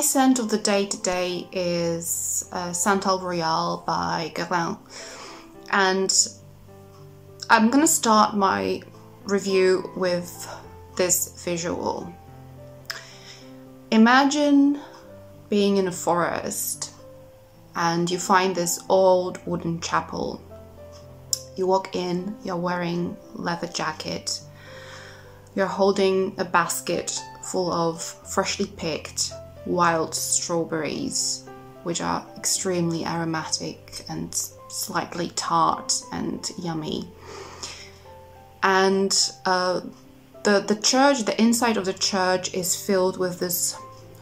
scent of the day today is uh, Santal Royal by Guerlain. And I'm gonna start my review with this visual. Imagine being in a forest and you find this old wooden chapel. You walk in, you're wearing leather jacket, you're holding a basket full of freshly picked wild strawberries, which are extremely aromatic and slightly tart and yummy. And uh, the, the church, the inside of the church is filled with this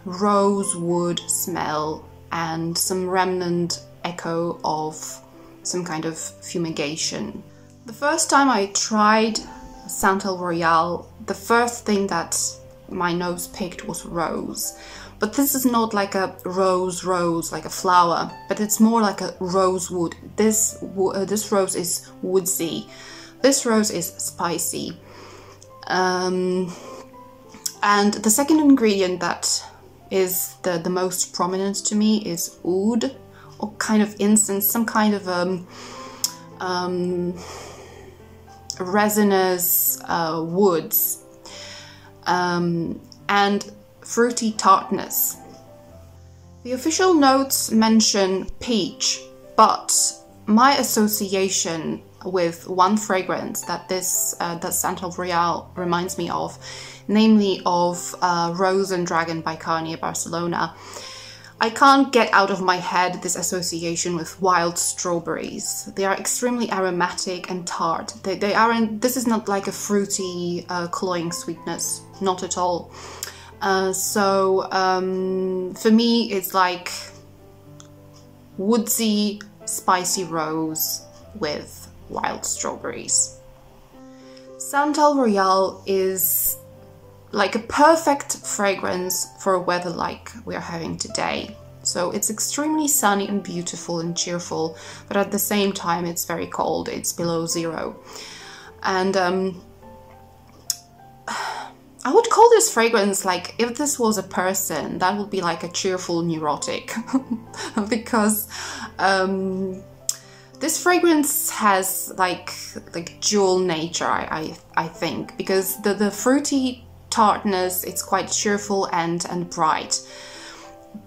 rosewood smell and some remnant echo of some kind of fumigation. The first time I tried Santal Royal, the first thing that my nose picked was rose. But this is not like a rose rose, like a flower, but it's more like a rosewood. This, uh, this rose is woodsy. This rose is spicy. Um, and the second ingredient that is the, the most prominent to me is oud, or kind of incense, some kind of um, um, resinous uh, woods, um, and fruity tartness. The official notes mention peach, but my association with one fragrance that this uh, that Santal Royal reminds me of, namely of uh, Rose and Dragon by Carner Barcelona. I can't get out of my head this association with wild strawberries. They are extremely aromatic and tart. They, they aren't. This is not like a fruity, uh, cloying sweetness. Not at all. Uh, so um, for me, it's like woodsy, spicy rose with wild strawberries. Santal Royal is like a perfect fragrance for a weather like we are having today. So it's extremely sunny and beautiful and cheerful, but at the same time it's very cold, it's below zero. And um, I would call this fragrance like if this was a person, that would be like a cheerful neurotic because um, this fragrance has like like dual nature, I, I, I think, because the, the fruity tartness, it's quite cheerful and, and bright.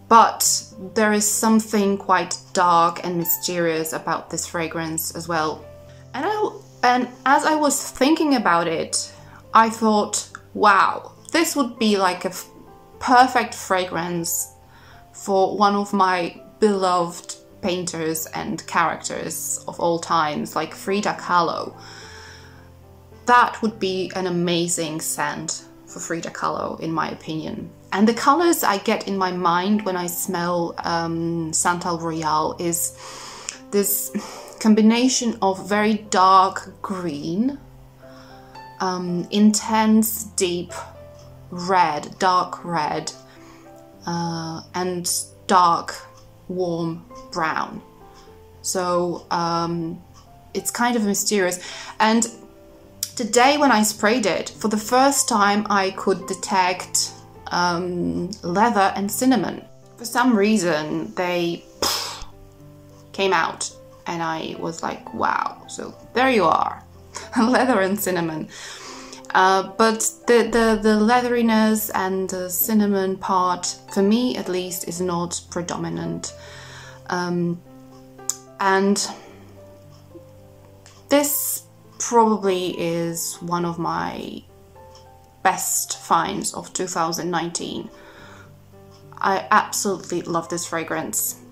But there is something quite dark and mysterious about this fragrance as well. And, I, and as I was thinking about it, I thought, wow, this would be like a perfect fragrance for one of my beloved painters and characters of all times, like Frida Kahlo. That would be an amazing scent for Frida Kahlo, in my opinion. And the colors I get in my mind when I smell um, Santal Royal is this combination of very dark green, um, intense, deep red, dark red, uh, and dark warm brown. So um, it's kind of mysterious. And today when I sprayed it, for the first time I could detect um, leather and cinnamon. For some reason they came out and I was like, wow. So there you are, leather and cinnamon. Uh, but the, the, the leatheriness and the cinnamon part, for me at least, is not predominant. Um, and this probably is one of my best finds of 2019. I absolutely love this fragrance.